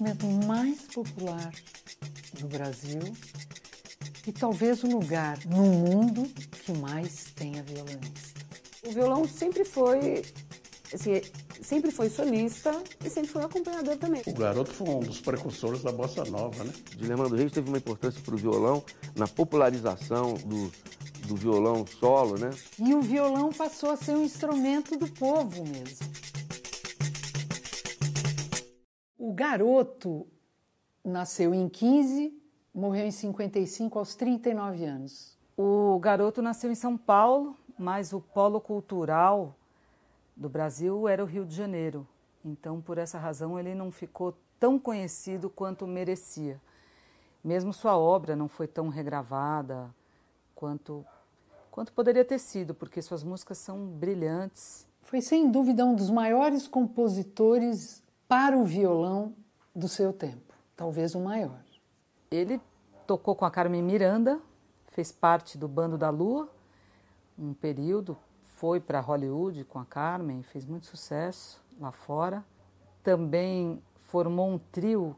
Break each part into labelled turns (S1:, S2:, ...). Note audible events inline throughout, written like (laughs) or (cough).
S1: o é o instrumento mais popular do Brasil e talvez o lugar no mundo que mais tenha violonista.
S2: O violão sempre foi, assim, sempre foi solista e sempre foi acompanhador também.
S3: O garoto foi um dos precursores da bossa nova, né?
S4: Dilemando Reis teve uma importância para o violão na popularização do, do violão solo, né?
S1: E o violão passou a ser um instrumento do povo mesmo. O garoto nasceu em 15, morreu em 55 aos 39 anos.
S5: O garoto nasceu em São Paulo, mas o polo cultural do Brasil era o Rio de Janeiro. Então, por essa razão, ele não ficou tão conhecido quanto merecia. Mesmo sua obra não foi tão regravada quanto quanto poderia ter sido, porque suas músicas são brilhantes.
S1: Foi sem dúvida um dos maiores compositores para o violão do seu tempo, talvez o maior.
S5: Ele tocou com a Carmen Miranda, fez parte do Bando da Lua, um período, foi para Hollywood com a Carmen, fez muito sucesso lá fora. Também formou um trio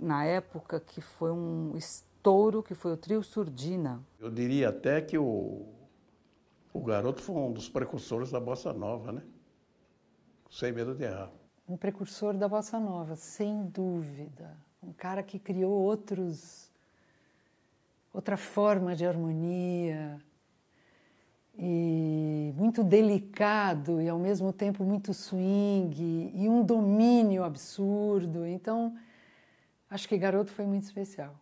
S5: na época que foi um estouro, que foi o trio Surdina.
S3: Eu diria até que o, o garoto foi um dos precursores da bossa nova, né? Sem medo de errar.
S1: Um precursor da bossa nova, sem dúvida. Um cara que criou outros outra forma de harmonia e muito delicado e ao mesmo tempo muito swing e um domínio absurdo. Então, acho que Garoto foi muito especial.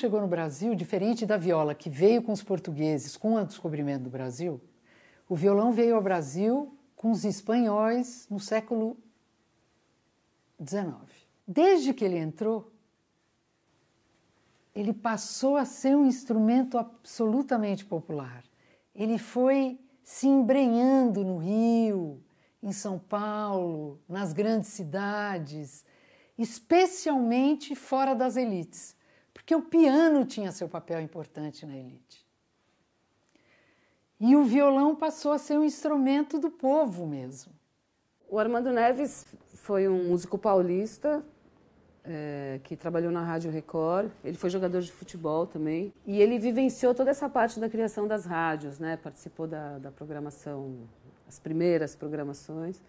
S1: Chegou no Brasil, diferente da viola que veio com os portugueses com o descobrimento do Brasil, o violão veio ao Brasil com os espanhóis no século XIX. Desde que ele entrou, ele passou a ser um instrumento absolutamente popular. Ele foi se embrenhando no Rio, em São Paulo, nas grandes cidades, especialmente fora das elites, porque o piano tinha seu papel importante na elite. E o violão passou a ser um instrumento do povo mesmo.
S2: O Armando Neves foi um músico paulista é, que trabalhou na Rádio Record. Ele foi jogador de futebol também. E ele vivenciou toda essa parte da criação das rádios, né? Participou da, da programação, as primeiras programações.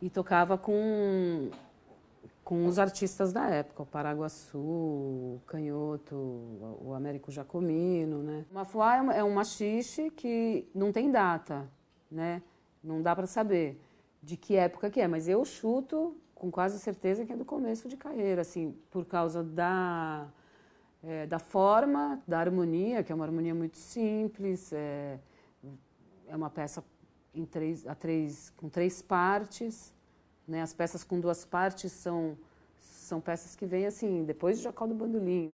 S2: E tocava com, com os artistas da época, o Paraguaçu, o Canhoto, o Américo Jacomino, né? O Mafuá é um machixe que não tem data, né? Não dá para saber de que época que é, mas eu chuto com quase certeza que é do começo de carreira, assim, por causa da, é, da forma, da harmonia, que é uma harmonia muito simples, é, é uma peça em três, a três, com três partes, né? As peças com duas partes são, são peças que vêm assim, depois de Jacó do Bandolim.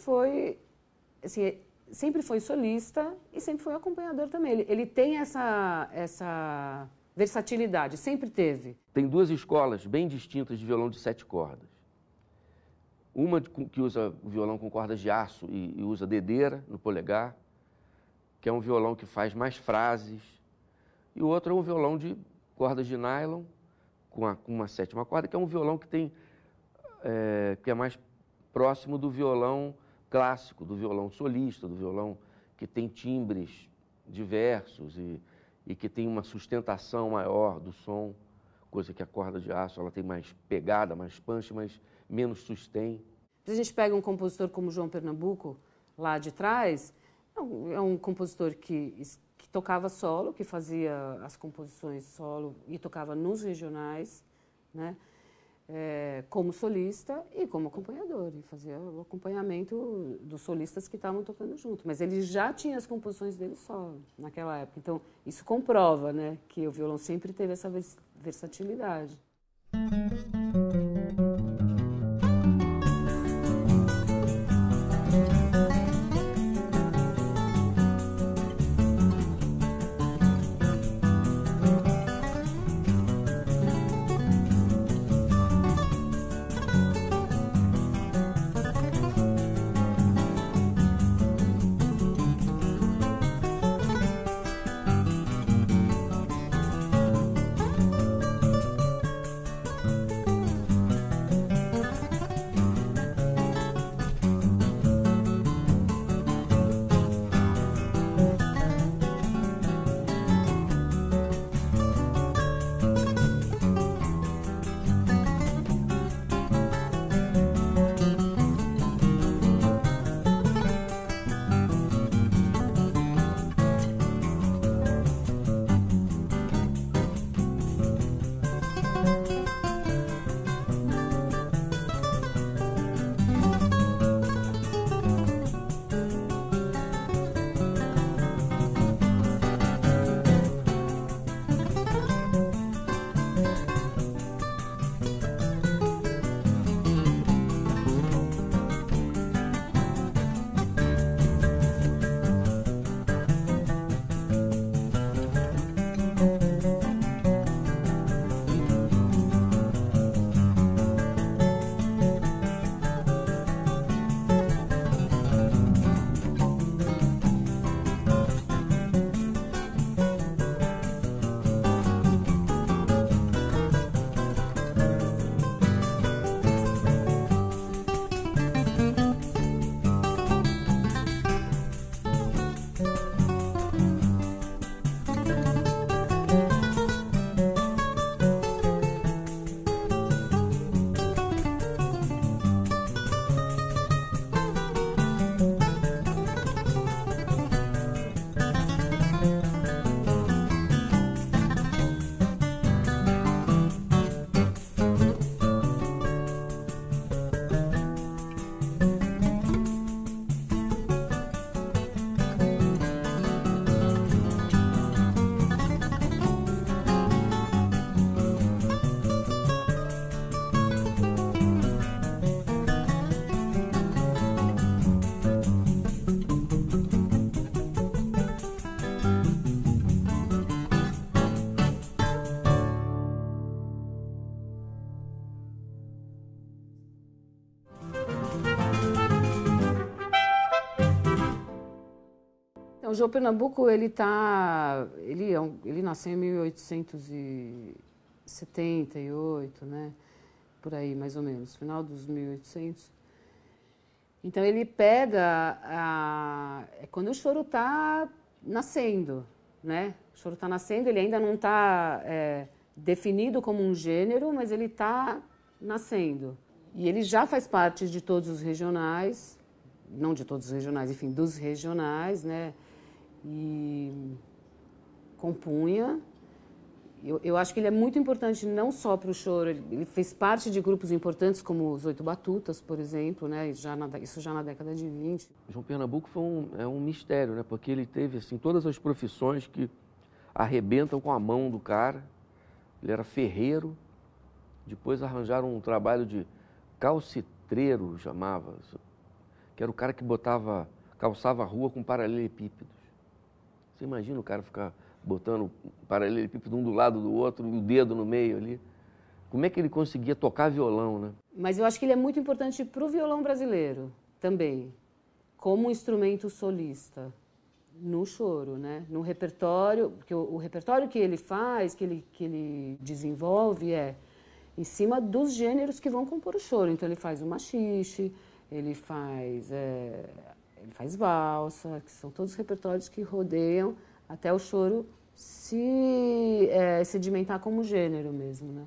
S2: Foi, assim, sempre foi solista e sempre foi acompanhador também. Ele, ele tem essa, essa versatilidade, sempre teve.
S4: Tem duas escolas bem distintas de violão de sete cordas. Uma que usa o violão com cordas de aço e, e usa dedeira no polegar, que é um violão que faz mais frases. E o outro é um violão de cordas de nylon com, a, com uma sétima corda, que é um violão que tem é, que é mais próximo do violão clássico, do violão solista, do violão que tem timbres diversos e, e que tem uma sustentação maior do som, coisa que a corda de aço ela tem mais pegada, mais punch, mas menos sustém.
S2: Se a gente pega um compositor como João Pernambuco, lá de trás, é um, é um compositor que, que tocava solo, que fazia as composições solo e tocava nos regionais, né? É, como solista e como acompanhador, e fazia o acompanhamento dos solistas que estavam tocando junto. Mas ele já tinha as composições dele solo naquela época. Então, isso comprova né, que o violão sempre teve essa versatilidade. João Pernambuco, ele tá, ele, é um, ele nasceu em 1878, né? Por aí, mais ou menos, final dos 1800. Então ele pega a, é quando o choro está nascendo, né? O choro está nascendo, ele ainda não está é, definido como um gênero, mas ele está nascendo. E ele já faz parte de todos os regionais, não de todos os regionais, enfim, dos regionais, né? E compunha. Eu, eu, acho que ele é muito importante não só para o choro, ele, ele, fez parte de grupos importantes como os Oito Batutas, por exemplo, né? já na, isso já na década de 20.
S4: João Pernambuco foi um, é um mistério, né? porque ele teve assim, todas as profissões que arrebentam com a mão do cara. Ele era ferreiro, depois arranjaram um trabalho de calcitreiro, chamava, que era o cara que botava, calçava a rua com paralelepípedos. Você imagina o cara ficar botando paralelepípedo um do lado do outro e o dedo no meio ali. Como é que ele conseguia tocar violão, né?
S2: Mas eu acho que ele é muito importante para o violão brasileiro também, como instrumento solista no choro, né? No repertório, porque o, o, repertório que ele faz, que ele, que ele desenvolve é em cima dos gêneros que vão compor o choro. Então ele faz o machixe, ele faz é, ele faz valsa, que são todos os repertórios que rodeiam até o choro se é, sedimentar como gênero mesmo, né?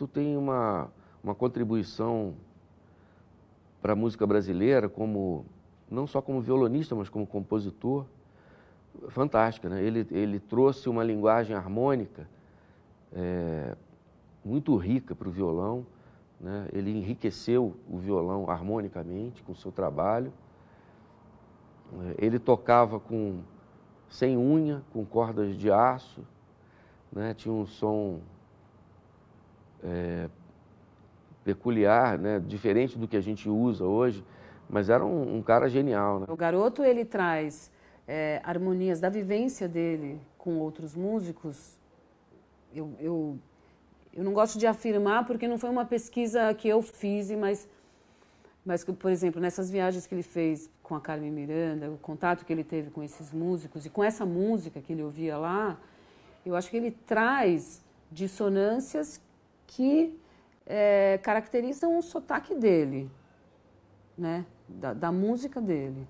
S4: Garoto tem uma, uma contribuição para a música brasileira, como não só como violonista, mas como compositor, fantástica. Né? Ele, ele trouxe uma linguagem harmônica é, muito rica para o violão. Né? Ele enriqueceu o violão harmonicamente com o seu trabalho. Ele tocava com sem unha, com cordas de aço, né? tinha um som é, peculiar, né? diferente do que a gente usa hoje, mas era um, um cara genial. Né?
S2: O garoto ele traz é, harmonias da vivência dele com outros músicos. Eu, eu, eu não gosto de afirmar porque não foi uma pesquisa que eu fiz, mas, mas por exemplo, nessas viagens que ele fez com a Carmen Miranda, o contato que ele teve com esses músicos e com essa música que ele ouvia lá, eu acho que ele traz dissonâncias que é, caracterizam o sotaque dele, né? da, da música dele.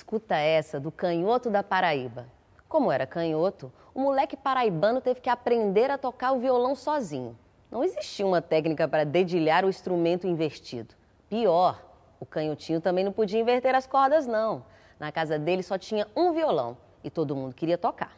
S6: Escuta essa do canhoto da Paraíba. Como era canhoto, o moleque paraibano teve que aprender a tocar o violão sozinho. Não existia uma técnica para dedilhar o instrumento invertido. Pior, o canhotinho também não podia inverter as cordas, não. Na casa dele só tinha um violão e todo mundo queria tocar.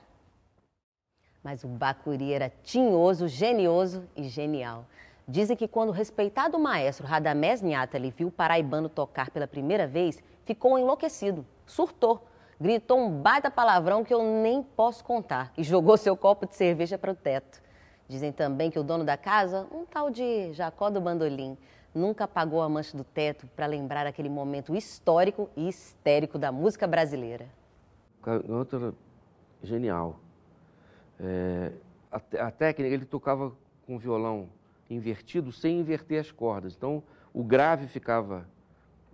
S6: Mas o Bacuri era tinhoso, genioso e genial. Dizem que quando o respeitado maestro Radamés Nhatali viu o paraibano tocar pela primeira vez, ficou enlouquecido surtou, gritou um baita palavrão que eu nem posso contar e jogou seu copo de cerveja para o teto. Dizem também que o dono da casa, um tal de Jacó do Bandolim, nunca apagou a mancha do teto para lembrar aquele momento histórico e histérico da música brasileira.
S4: Outra genial. É, a, a, técnica, ele tocava com violão invertido sem inverter as cordas. Então, o grave ficava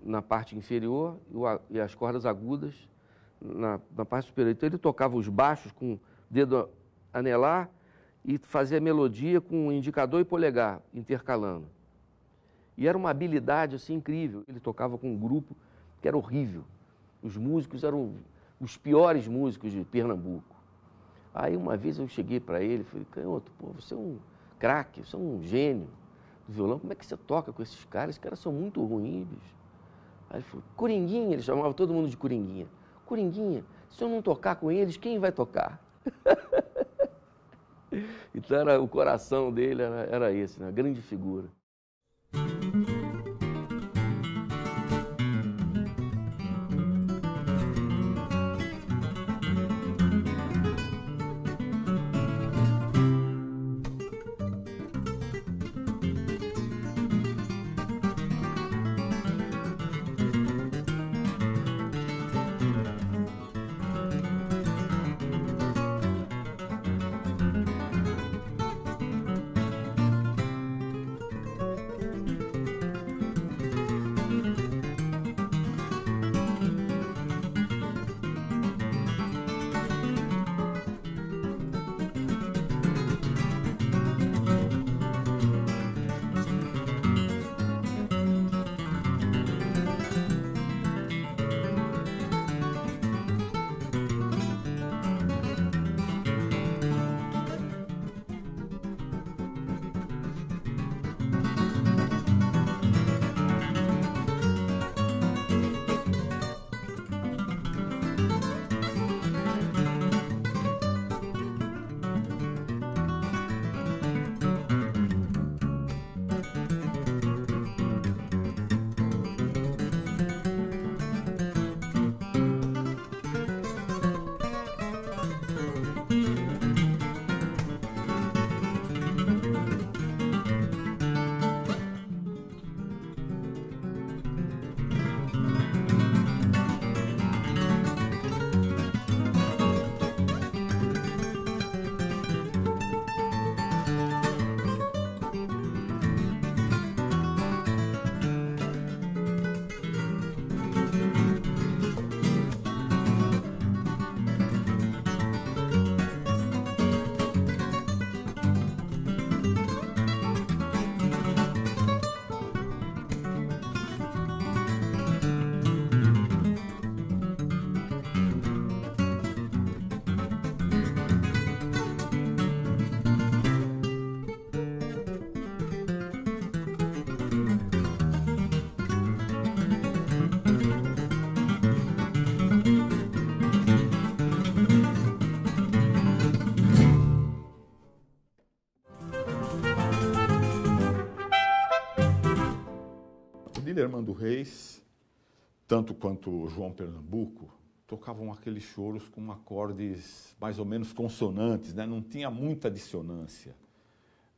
S4: na parte inferior e as cordas agudas na, na parte superior. Então ele tocava os baixos com o dedo anelar e fazia melodia com indicador e polegar, intercalando. E era uma habilidade assim incrível. Ele tocava com um grupo que era horrível. Os músicos eram os piores músicos de Pernambuco. Aí uma vez eu cheguei para ele e falei, Canhoto, pô, você é um craque, você é um gênio do violão, como é que você toca com esses caras? Esses caras são muito ruins, bicho. Aí ele falou, Coringuinha, ele chamava todo mundo de Coringuinha. Coringuinha, se eu não tocar com eles, quem vai tocar? (laughs) então era, o coração dele era, era esse, né? grande figura.
S7: Dilermando Reis, tanto quanto João Pernambuco, tocavam aqueles choros com acordes mais ou menos consonantes, né? não tinha muita dissonância.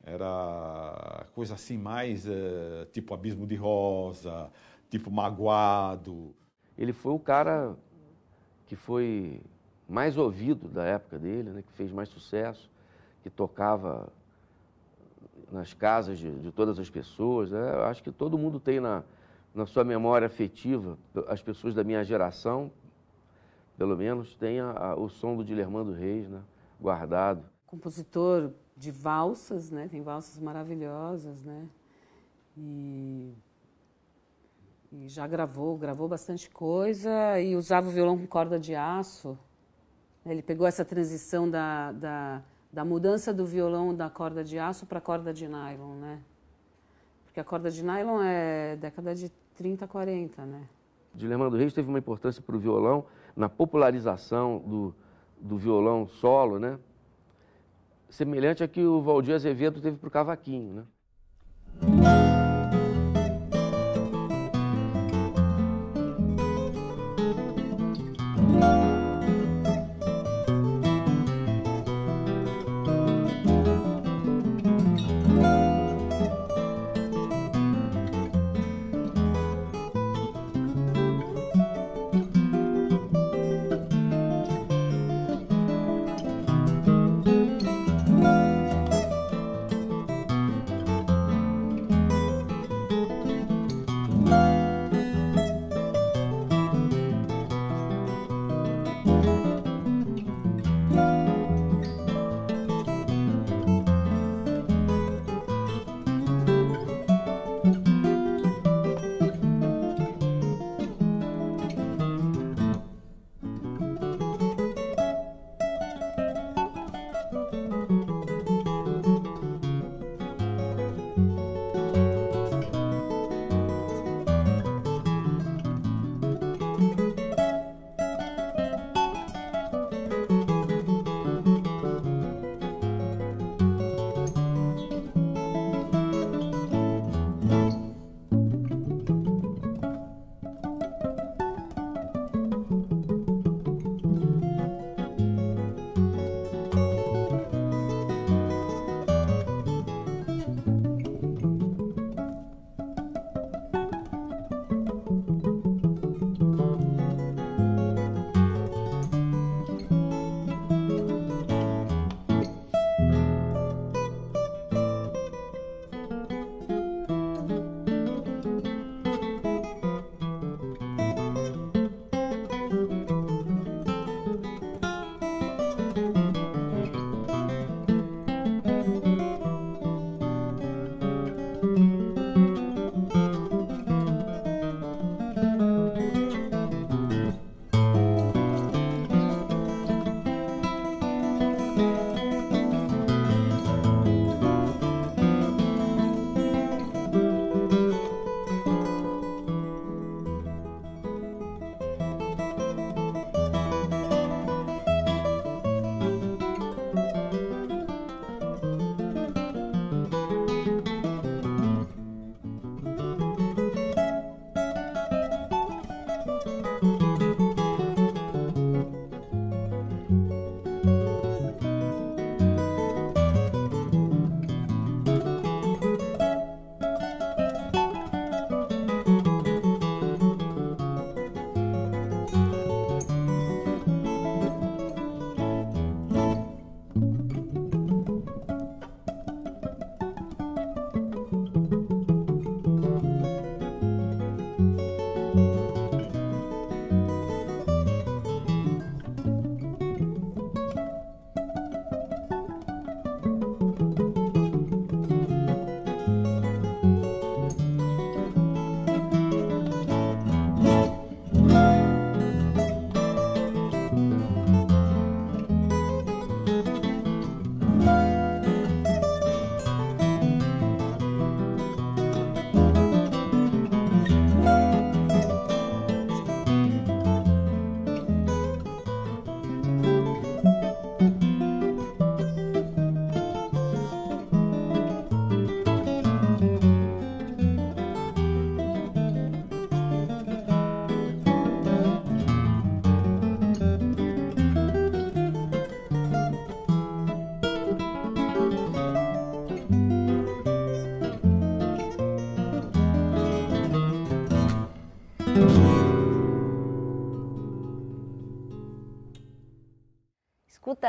S7: Era coisa assim mais é, tipo Abismo de Rosa, tipo Magoado.
S4: Ele foi o cara que foi mais ouvido da época dele, né? que fez mais sucesso, que tocava nas casas de, de todas as pessoas. Né? Eu acho que todo mundo tem na, na sua memória afetiva, as pessoas da minha geração, pelo menos, tem a, a, o som do Dilermando Reis né? guardado.
S2: Compositor de valsas, né? tem valsas maravilhosas, né? E, e já gravou, gravou bastante coisa e usava o violão com corda de aço. Ele pegou essa transição da, da da mudança do violão da corda de aço para a corda de nylon, né? Porque a corda de nylon é década de 30, 40, né?
S4: Dilermando Reis teve uma importância para o violão na popularização do, do violão solo, né? Semelhante a que o Valdir Azevedo teve para o cavaquinho, né?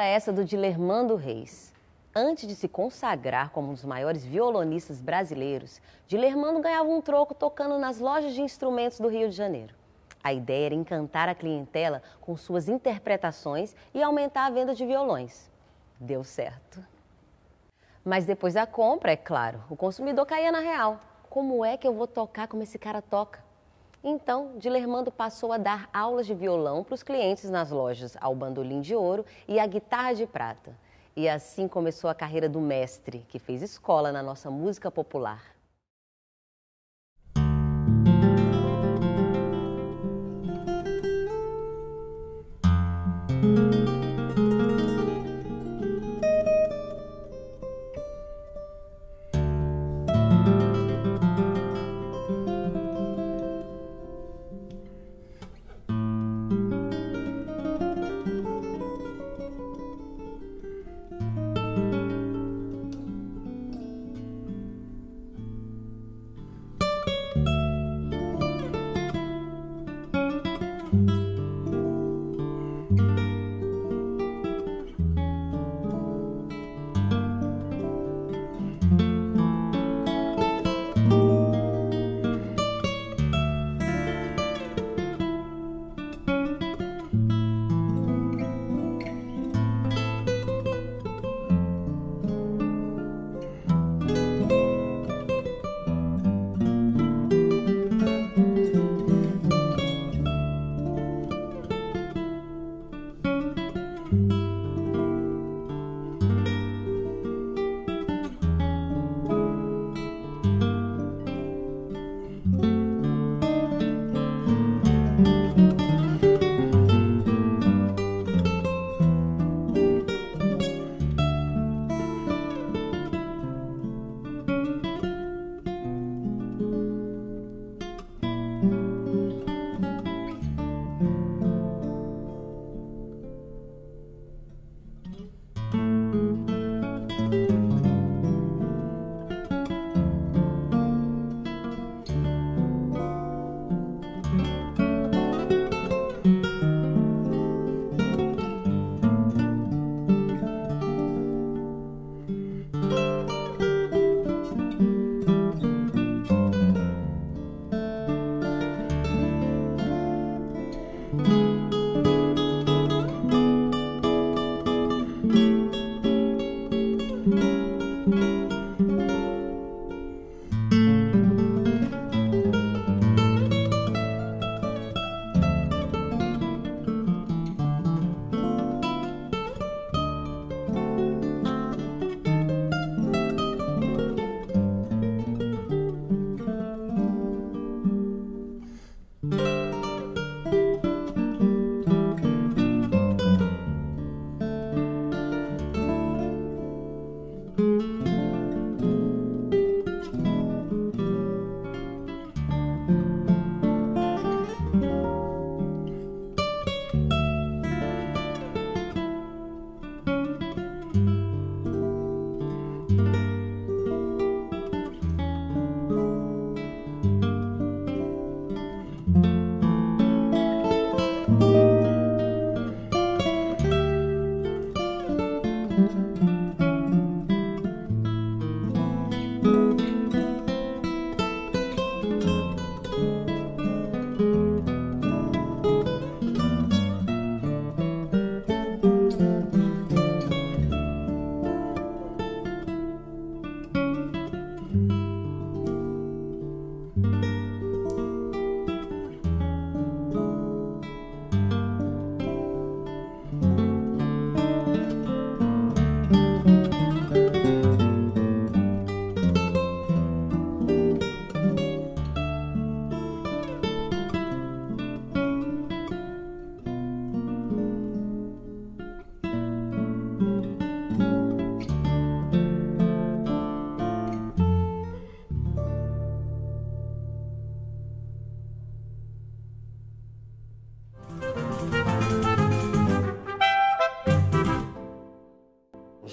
S6: Essa do Dilermando Reis. Antes de se consagrar como um dos maiores violonistas brasileiros, Dilermando ganhava um troco tocando nas lojas de instrumentos do Rio de Janeiro. A ideia era encantar a clientela com suas interpretações e aumentar a venda de violões. Deu certo. Mas depois da compra, é claro, o consumidor caía na real. Como é que eu vou tocar como esse cara toca? Então, Dilermando passou a dar aulas de violão para os clientes nas lojas ao bandolim de ouro e à guitarra de prata. E assim começou a carreira do mestre, que fez escola na nossa música popular.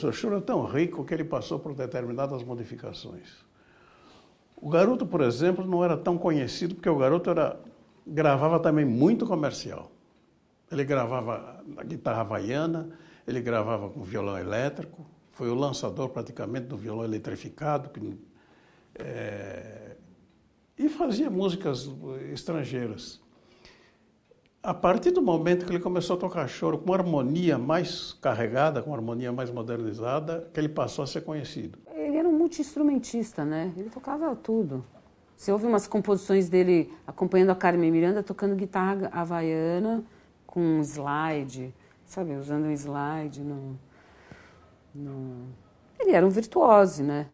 S3: Seu choro é tão rico que ele passou por determinadas modificações. O garoto, por exemplo, não era tão conhecido porque o garoto era gravava também muito comercial. Ele gravava a guitarra havaiana, ele gravava com violão elétrico, foi o lançador praticamente do violão eletrificado, que, é, e fazia músicas estrangeiras. A partir do momento que ele começou a tocar choro com harmonia mais carregada, com harmonia mais modernizada, que ele passou a ser conhecido.
S2: Ele era um multi-instrumentista, né? Ele tocava tudo. Você ouve umas composições dele acompanhando a Carmen Miranda tocando guitarra havaiana com um slide, sabe? Usando um slide no, no... Ele era um virtuoso, né?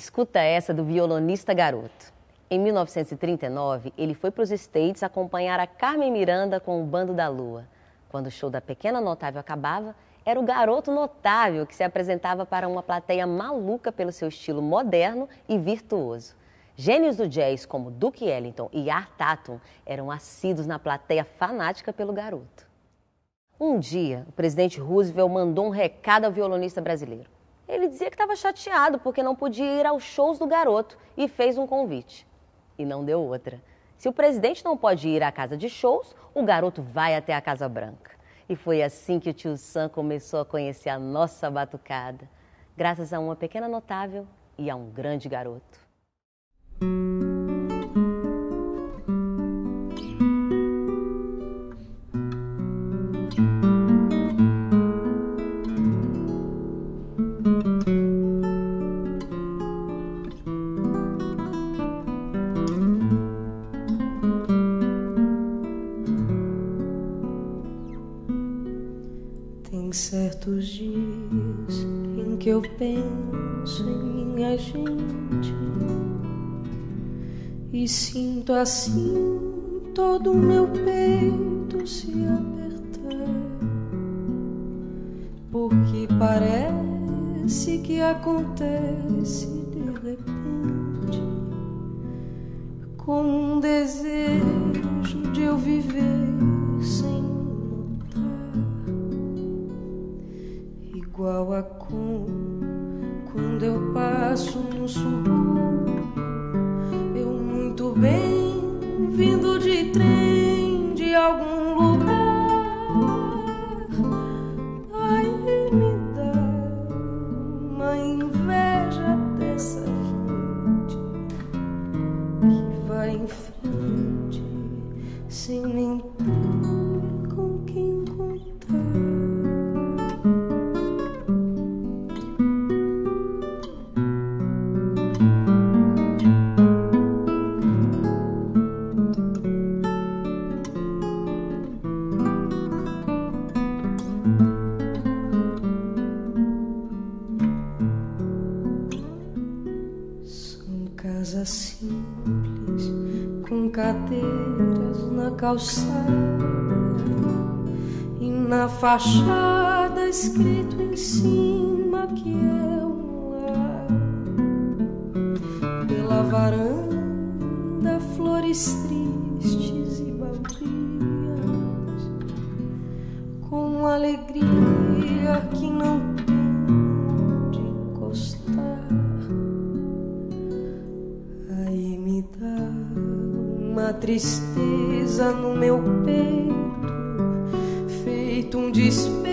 S6: Escuta essa do violonista garoto. Em 1939, ele foi para os States acompanhar a Carmen Miranda com o Bando da Lua. Quando o show da Pequena Notável acabava, era o garoto notável que se apresentava para uma plateia maluca pelo seu estilo moderno e virtuoso. Gênios do jazz como Duke Ellington e Art Tatum eram assíduos na plateia fanática pelo garoto. Um dia, o presidente Roosevelt mandou um recado ao violonista brasileiro. Ele dizia que estava chateado porque não podia ir aos shows do garoto e fez um convite. E não deu outra. Se o presidente não pode ir à casa de shows, o garoto vai até a Casa Branca. E foi assim que o tio Sam começou a conhecer a nossa batucada, graças a uma pequena notável e a um grande garoto.
S8: Assim todo o meu peito se apertar, porque parece que acontece de repente, como um desejo de eu viver sem notar, igual a como quando eu passo no subúrbio, calçada e na fachada escrito em cima que é um lar. Pela varanda flores tristes e baldias com alegria que não onde encostar. Aí me dá uma tristeza no meu peito, feito um despeito de